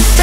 stop.